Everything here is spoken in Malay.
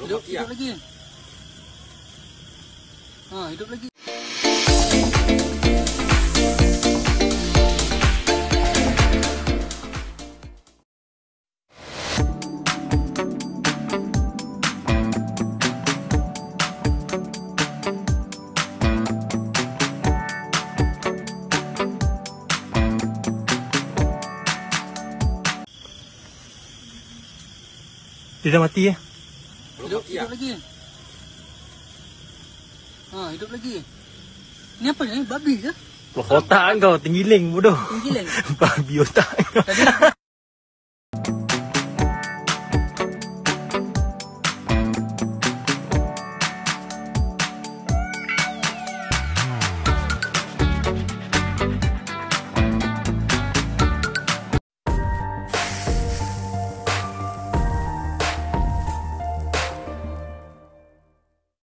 Hidup, hidup lagi. Ha, hidup lagi. Dia dah mati eh? Hidup, hidup lagi. Ha, hidup lagi. Ni apa ni? Babi ke? Otak kau tenggiling bodoh. Tenggiling? Babi otak. Tadi